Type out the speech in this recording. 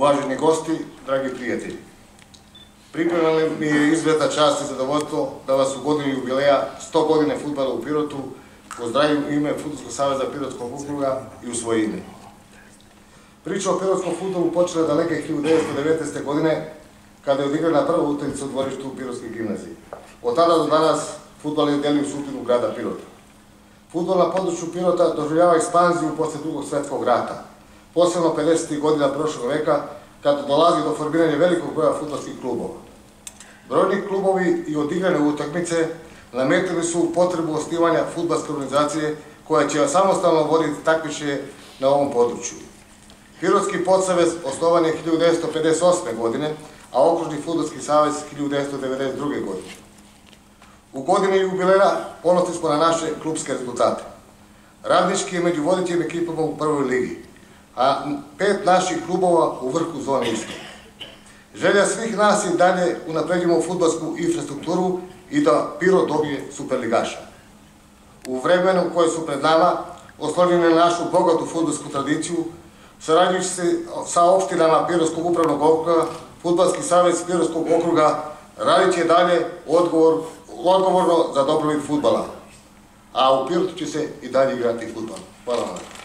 uvaženi gosti, dragi prijatelji. Pripremali mi je izveta čast i zadovoljstvo da vas u godini jubileja 100 godine futbala u Pirotu pozdravim ime Futbolskog saveza Pirotskog okruga i u svoje ime. Priča o pirotskom futbolu počela daleke 1919. godine kada je odigrana prva utakmica u dvorištu u Pirotskoj gimnaziji. Od tada do danas futbol je delio sudbinu grada Pirota. Futbol na području Pirota doživljava ekspanziju posle drugog svetskog rata, posebno 50. godina prošlog veka, kada dolazi do formiranja velikog broja futbolskih klubova. Brojni klubovi i odigrane utakmice nametili su potrebu osnivanja futbalske organizacije koja će samostalno voditi takmiče na ovom području. Pirotski podsavez osnovan je 1958. godine, a okružni futbolski savez 1992. godine. U godini jubilera ponosni smo na naše klubske rezultate. Radnički je među vodećim ekipama u prvoj ligi, а пет наши клубова у врху зона исто. Желја свих нас и даде унапредимо фудбалску инфраструктуру и да Пиро добие суперлигаша. У временом кој су пред нама, ослонени на нашу богату фудбалску традицију, сарадјујќи се са општинама Пиротског управног округа, Фудбалски савез Пиротског округа радиќе даде одговор, одговорно за добровит фудбала. А у Пироту ќе се и даде играти фудбал. Хвала вам.